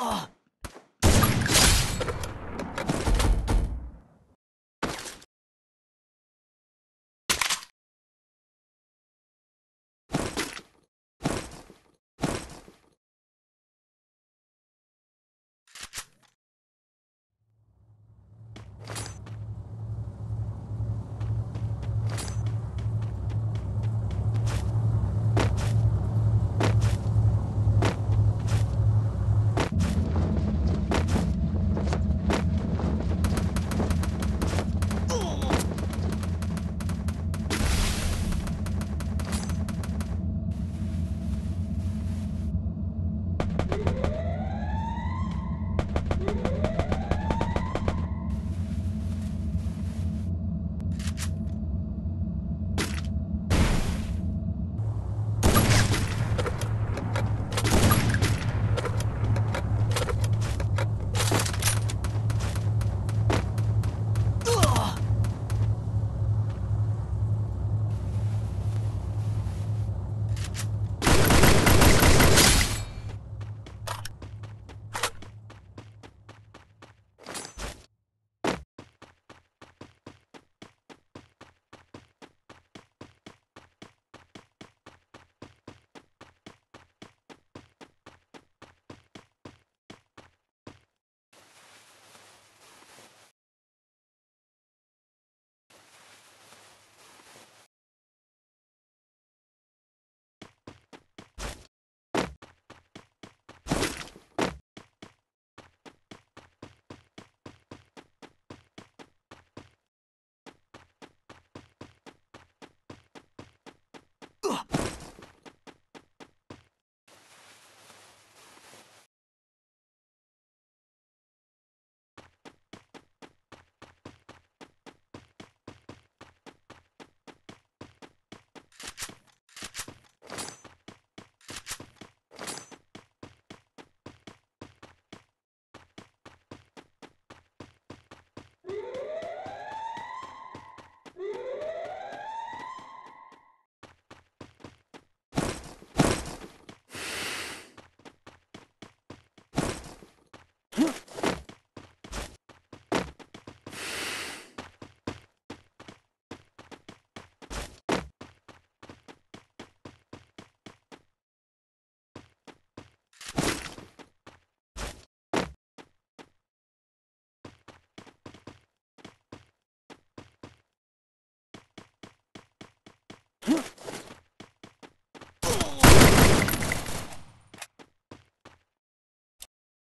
Oh!